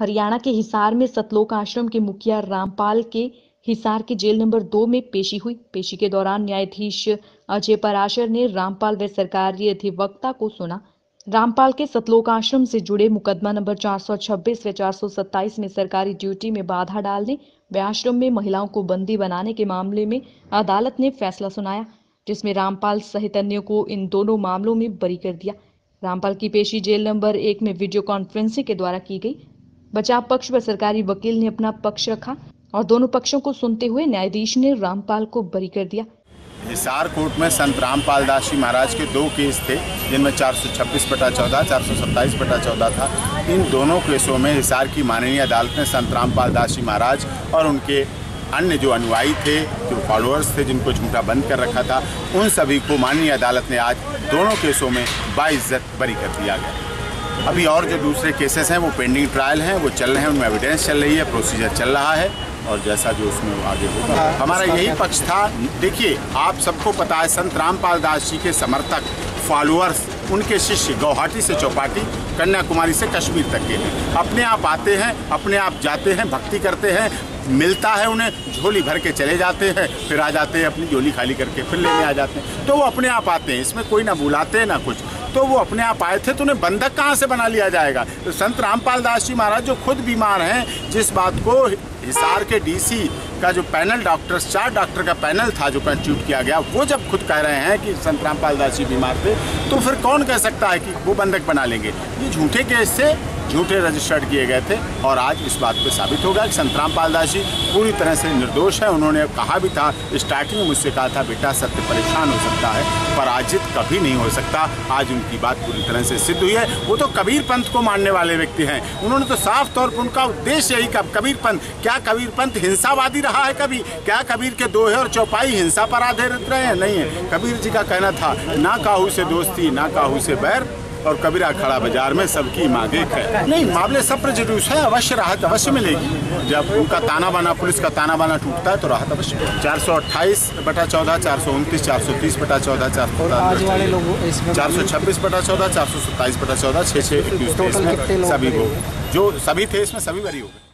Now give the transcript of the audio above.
हरियाणा के हिसार में सतलोक आश्रम के मुखिया रामपाल के हिसार के जेल नंबर दो में पेशी हुई। पेशी के दौरान न्यायाधीश अजय पराशर ने रामपाल व सरकारी अधिवक्ता को सुना। रामपाल के सतलोक आश्रम से जुड़े मुकदमा नंबर 426 व 427 में सरकारी ड्यूटी में बाधा डालने व आश्रम में महिलाओं को बंदी बनाने के मामले में अदालत ने फैसला सुनाया, जिसमें रामपाल सहित अन्य को इन दोनों मामलों में बरी कर दिया। रामपाल की पेशी जेल नंबर एक में वीडियो कॉन्फ्रेंसिंग के द्वारा की गई। बचाव पक्ष व सरकारी वकील ने अपना पक्ष रखा और दोनों पक्षों को सुनते हुए न्यायाधीश ने रामपाल को बरी कर दिया। हिसार कोर्ट में संत रामपाल दास जी महाराज के दो केस थे, जिनमें 426 बटा चौदह, चार बटा चौदह था। इन दोनों केसों में हिसार की माननीय अदालत ने संत रामपाल दास जी महाराज और उनके अन्य जो अनुयायी थे, जो फॉलोअर्स थे, जिनको झूठा बंद कर रखा था, उन सभी को माननीय अदालत ने आज दोनों केसों में बाइज्जत बरी कर दिया गया। अभी और जो दूसरे केसेस हैं वो पेंडिंग ट्रायल हैं वो चल रहे हैं उनमें एविडेंस चल रही है प्रोसीजर चल रहा है और जैसा जो उसमें आगे होगा। हमारा यही पक्ष था। देखिए आप सबको पता है संत रामपाल दास जी के समर्थक फॉलोअर्स उनके शिष्य गुवाहाटी से चौपाटी कन्याकुमारी से कश्मीर तक के। हैं अपने आप आते हैं अपने आप जाते हैं भक्ति करते हैं मिलता है उन्हें झोली भर के चले जाते हैं फिर आ जाते हैं अपनी झोली खाली करके फिर लेने आ जाते हैं। तो वो अपने आप आते हैं इसमें कोई ना बुलाते हैं ना कुछ। तो वो अपने आप आए थे तो उन्हें बंधक कहाँ से बना लिया जाएगा? तो संत रामपाल दास जी महाराज जो खुद बीमार हैं, जिस बात को हिसार के डीसी का जो पैनल, डॉक्टर, चार डॉक्टर का पैनल था जो कंस्टिट्यूट किया गया, वो जब खुद कह रहे हैं कि संत रामपाल दास जी बीमार थे तो फिर कौन कह सकता है कि वो बंधक बना लेंगे? ये झूठे केस से झूठे रजिस्टर्ड किए गए थे और आज इस बात पे साबित होगा कि संतराम पालदास जी पूरी तरह से निर्दोष है। उन्होंने कहा भी था स्टार्टिंग में मुझसे कहा था, बेटा, सत्य परेशान हो सकता है, पराजित कभी नहीं हो सकता। आज उनकी बात पूरी तरह से सिद्ध हुई है। वो तो कबीर पंथ को मानने वाले व्यक्ति हैं। उन्होंने तो साफ़ तौर पर उनका उद्देश्य यही कब कबीर पंथ क्या कबीर पंथ हिंसावादी रहा है कभी? क्या कबीर के दोहे और चौपाई हिंसा पर आधारित रहे हैं? नहीं है। कबीर जी का कहना था ना काहू से दोस्ती ना काहू से बैर और कबीरा खड़ा बाज़ार में सबकी मांगे है नहीं मामले सब पर जुलूस है अवश्य राहत अवश्य मिलेगी। जब उनका ताना बाना पुलिस का ताना बाना टूटता है तो राहत अवश्य चार सौ अट्ठाईस बटा चौदह चार सौ उनतीस चार सौ तीस बटा चौदह चार सौ चार सौ छब्बीस बटा चौदह चार सौ सत्ताईस बटा चौदह छः छः इक्कीस सभी लोग जो सभी थे इसमें सभी बरी हो गए।